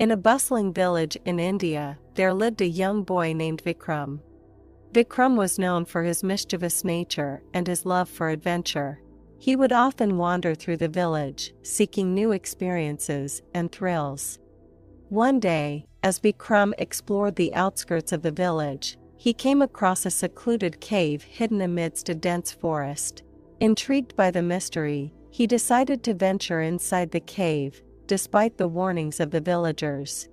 In a bustling village in India, there lived a young boy named Vikram. Vikram was known for his mischievous nature and his love for adventure. He would often wander through the village, seeking new experiences and thrills. One day, as Vikram explored the outskirts of the village, he came across a secluded cave hidden amidst a dense forest. Intrigued by the mystery, he decided to venture inside the cave, despite the warnings of the villagers.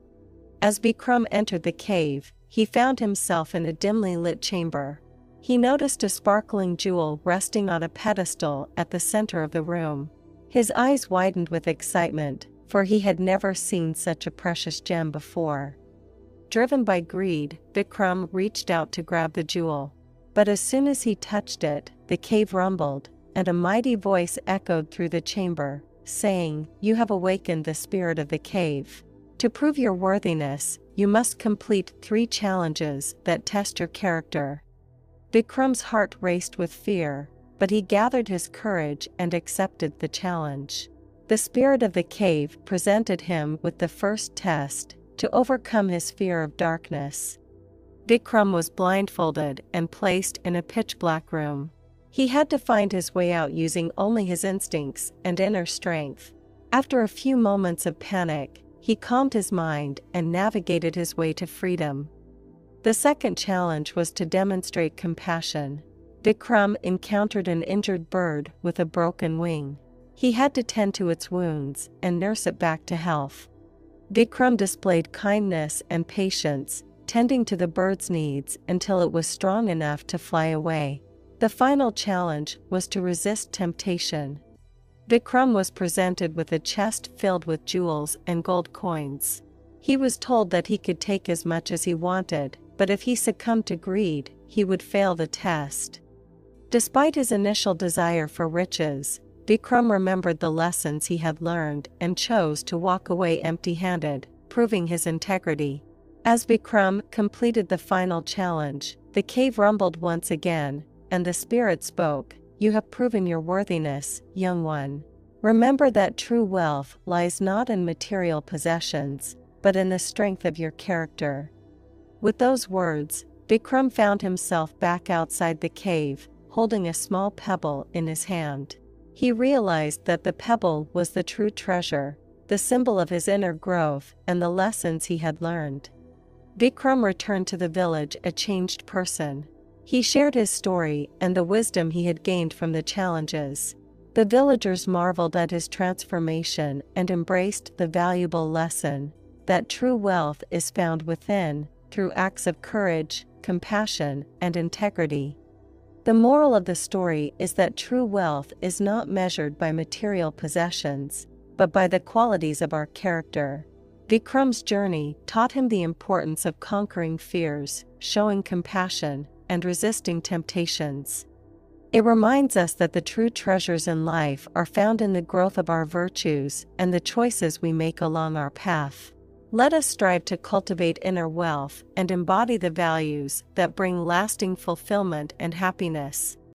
As Vikram entered the cave, he found himself in a dimly lit chamber. He noticed a sparkling jewel resting on a pedestal at the center of the room. His eyes widened with excitement, for he had never seen such a precious gem before. Driven by greed, Vikram reached out to grab the jewel. But as soon as he touched it, the cave rumbled, and a mighty voice echoed through the chamber, saying, You have awakened the spirit of the cave. To prove your worthiness, you must complete three challenges that test your character. Vikram's heart raced with fear, but he gathered his courage and accepted the challenge. The spirit of the cave presented him with the first test to overcome his fear of darkness. Vikram was blindfolded and placed in a pitch black room. He had to find his way out using only his instincts and inner strength. After a few moments of panic, he calmed his mind and navigated his way to freedom. The second challenge was to demonstrate compassion. Vikram encountered an injured bird with a broken wing. He had to tend to its wounds and nurse it back to health. Vikram displayed kindness and patience, tending to the bird's needs until it was strong enough to fly away. The final challenge was to resist temptation. Vikram was presented with a chest filled with jewels and gold coins. He was told that he could take as much as he wanted, but if he succumbed to greed, he would fail the test. Despite his initial desire for riches, Vikram remembered the lessons he had learned and chose to walk away empty handed, proving his integrity. As Vikram completed the final challenge, the cave rumbled once again, and the Spirit spoke, You have proven your worthiness, young one. Remember that true wealth lies not in material possessions, but in the strength of your character. With those words, Vikram found himself back outside the cave, holding a small pebble in his hand. He realized that the pebble was the true treasure, the symbol of his inner growth and the lessons he had learned. Vikram returned to the village a changed person. He shared his story and the wisdom he had gained from the challenges. The villagers marveled at his transformation and embraced the valuable lesson that true wealth is found within, through acts of courage, compassion, and integrity. The moral of the story is that true wealth is not measured by material possessions, but by the qualities of our character. Vikram's journey taught him the importance of conquering fears, showing compassion, and resisting temptations. It reminds us that the true treasures in life are found in the growth of our virtues and the choices we make along our path. Let us strive to cultivate inner wealth and embody the values that bring lasting fulfillment and happiness.